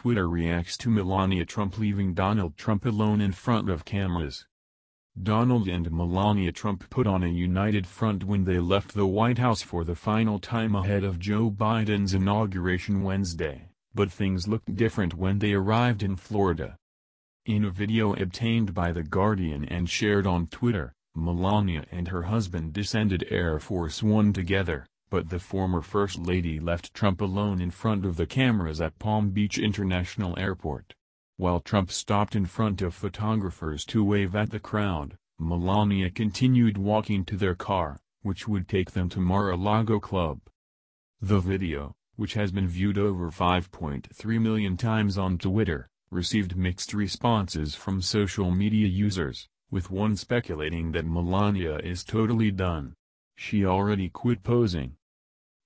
Twitter reacts to Melania Trump leaving Donald Trump alone in front of cameras. Donald and Melania Trump put on a united front when they left the White House for the final time ahead of Joe Biden's inauguration Wednesday, but things looked different when they arrived in Florida. In a video obtained by The Guardian and shared on Twitter, Melania and her husband descended Air Force One together, but the former First Lady left Trump alone in front of the cameras at Palm Beach International Airport. While Trump stopped in front of photographers to wave at the crowd, Melania continued walking to their car, which would take them to Mar-a-Lago Club. The video, which has been viewed over 5.3 million times on Twitter, received mixed responses from social media users, with one speculating that Melania is totally done. She already quit posing.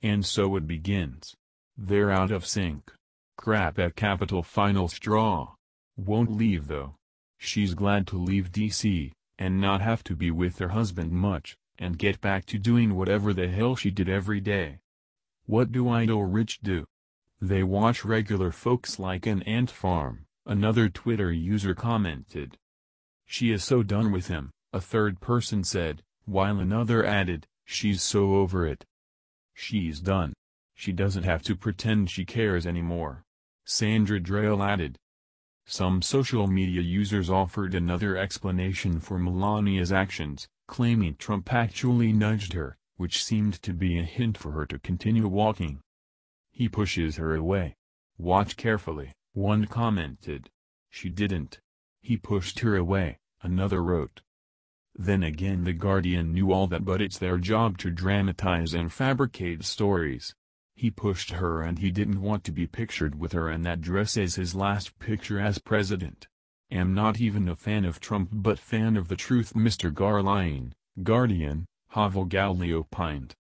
And so it begins. They're out of sync. Crap at Capitol final straw. Won't leave though. She's glad to leave DC, and not have to be with her husband much, and get back to doing whatever the hell she did every day. What do idle rich do? They watch regular folks like an ant farm, another Twitter user commented. She is so done with him, a third person said, while another added, she's so over it. She's done. She doesn't have to pretend she cares anymore. Sandra Drayle added. Some social media users offered another explanation for Melania's actions, claiming Trump actually nudged her, which seemed to be a hint for her to continue walking. He pushes her away. Watch carefully, one commented. She didn't. He pushed her away, another wrote. Then again The Guardian knew all that but it's their job to dramatize and fabricate stories. He pushed her and he didn't want to be pictured with her in that dress as his last picture as president. Am not even a fan of Trump but fan of the truth Mr. Garline, Guardian, Havel Galli opined.